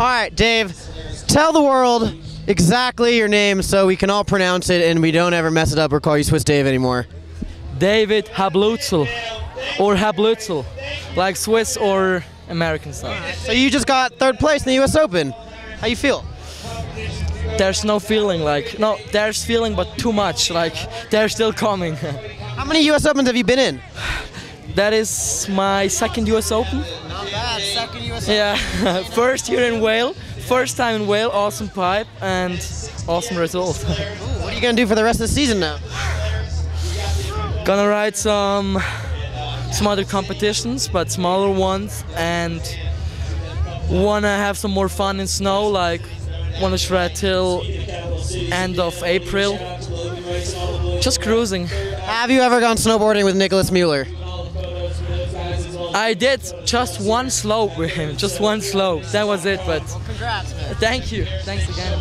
All right, Dave, tell the world exactly your name so we can all pronounce it and we don't ever mess it up or call you Swiss Dave anymore. David Habluetzel or Habluetzel, like Swiss or American style. So you just got third place in the U.S. Open. How you feel? There's no feeling like no, there's feeling but too much. Like they're still coming. How many U.S. Opens have you been in? That is my second U.S. Open. Not bad. Second U.S. Yeah, first year in Vail, first time in Vail. Awesome pipe and awesome result. What are you gonna do for the rest of the season now? Gonna ride some some other competitions, but smaller ones, and wanna have some more fun in snow. Like wanna shred till end of April. Just cruising. Have you ever gone snowboarding with Nicolas Müller? I did just one slope with him, just one slope. That was it. But Congrats, man. thank you. Thanks again.